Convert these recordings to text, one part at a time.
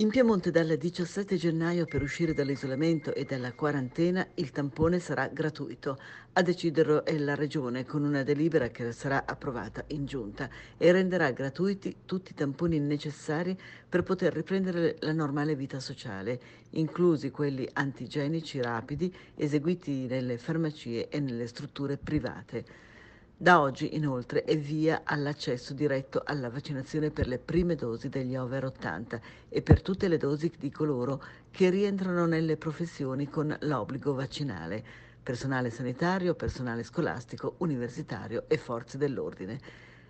In Piemonte dal 17 gennaio per uscire dall'isolamento e dalla quarantena il tampone sarà gratuito. A deciderlo è la Regione con una delibera che sarà approvata in giunta e renderà gratuiti tutti i tamponi necessari per poter riprendere la normale vita sociale, inclusi quelli antigenici rapidi eseguiti nelle farmacie e nelle strutture private. Da oggi inoltre è via all'accesso diretto alla vaccinazione per le prime dosi degli over 80 e per tutte le dosi di coloro che rientrano nelle professioni con l'obbligo vaccinale, personale sanitario, personale scolastico, universitario e forze dell'ordine.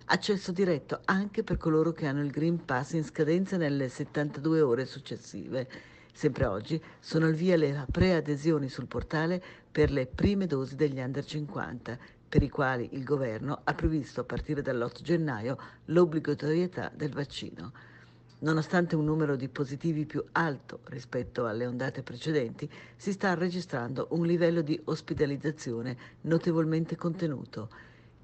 Accesso diretto anche per coloro che hanno il Green Pass in scadenza nelle 72 ore successive. Sempre oggi sono al via le preadesioni sul portale per le prime dosi degli under 50 per i quali il governo ha previsto a partire dall'8 gennaio l'obbligatorietà del vaccino. Nonostante un numero di positivi più alto rispetto alle ondate precedenti, si sta registrando un livello di ospitalizzazione notevolmente contenuto.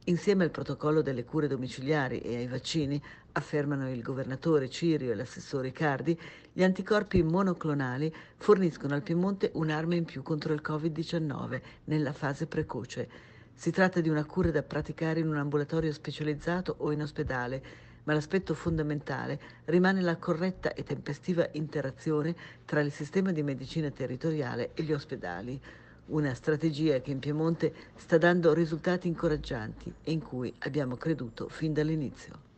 Insieme al protocollo delle cure domiciliari e ai vaccini, affermano il governatore Cirio e l'assessore Cardi, gli anticorpi monoclonali forniscono al Piemonte un'arma in più contro il Covid-19 nella fase precoce si tratta di una cura da praticare in un ambulatorio specializzato o in ospedale, ma l'aspetto fondamentale rimane la corretta e tempestiva interazione tra il sistema di medicina territoriale e gli ospedali. Una strategia che in Piemonte sta dando risultati incoraggianti e in cui abbiamo creduto fin dall'inizio.